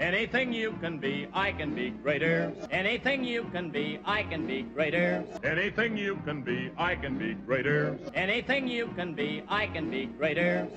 Anything you can be, I can be greater. Anything you can be, I can be greater. Anything you can be, I can be greater. Anything you can be, I can be greater.